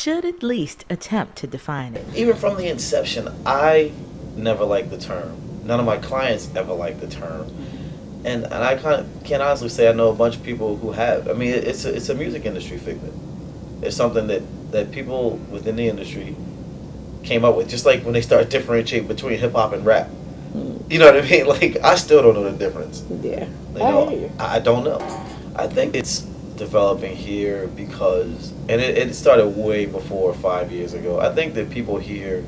should at least attempt to define it. Even from the inception, I never liked the term. None of my clients ever liked the term. And, and I can't, can honestly say I know a bunch of people who have. I mean, it's a, it's a music industry figment. It's something that, that people within the industry came up with, just like when they start differentiating between hip hop and rap. You know what I mean? Like I still don't know the difference. Yeah. You I know, hear you. I don't know. I think it's developing here because, and it, it started way before five years ago. I think that people here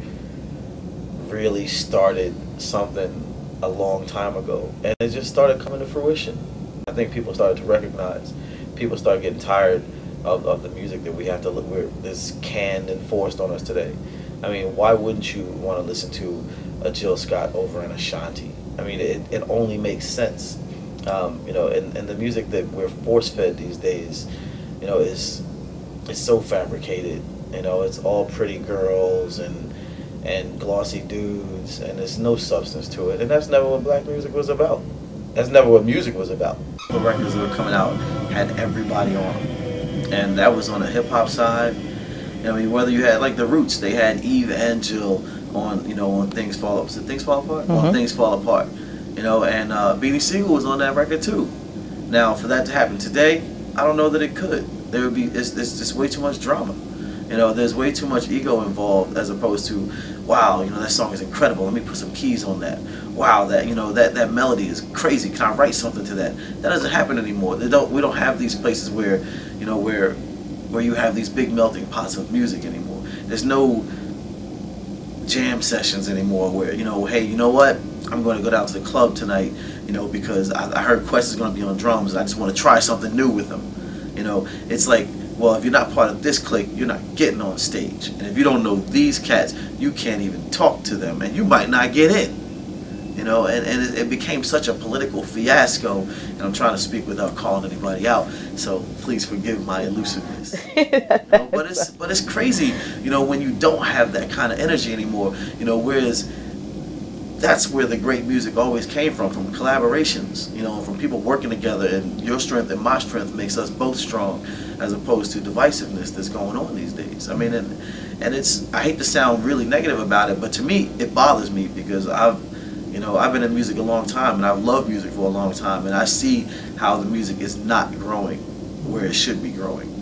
really started something a long time ago, and it just started coming to fruition. I think people started to recognize. People started getting tired of, of the music that we have to look. We're this canned and forced on us today. I mean, why wouldn't you want to listen to a Jill Scott over an Ashanti? I mean, it, it only makes sense. Um, you know, and, and the music that we're force fed these days, you know, is is so fabricated. You know, it's all pretty girls and and glossy dudes, and there's no substance to it. And that's never what black music was about. That's never what music was about. The records that were coming out had everybody on them, and that was on the hip hop side. I mean, whether you had like the Roots, they had Eve and Jill on, you know, on Things Fall Apart. Things Fall Apart? On Mhm. Things Fall Apart. You know, and uh, Beanie Sigel was on that record too. Now, for that to happen today, I don't know that it could. There would be, it's, it's just way too much drama. You know, there's way too much ego involved as opposed to, wow, you know, that song is incredible. Let me put some keys on that. Wow, that you know, that that melody is crazy. Can I write something to that? That doesn't happen anymore. They don't. We don't have these places where, you know, where where you have these big melting pots of music anymore. There's no jam sessions anymore where you know, hey, you know what? I'm going to go down to the club tonight, you know, because I, I heard Quest is going to be on drums. And I just want to try something new with them. You know, it's like, well, if you're not part of this clique, you're not getting on stage. And if you don't know these cats, you can't even talk to them, and you might not get in. You know, and, and it, it became such a political fiasco. And I'm trying to speak without calling anybody out, so please forgive my elusiveness. You know, but it's but it's crazy, you know, when you don't have that kind of energy anymore. You know, whereas that's where the great music always came from, from collaborations. You know, from people working together, and your strength and my strength makes us both strong, as opposed to divisiveness that's going on these days. I mean, and and it's I hate to sound really negative about it, but to me it bothers me because I've you know, I've been in music a long time and I've loved music for a long time and I see how the music is not growing where it should be growing.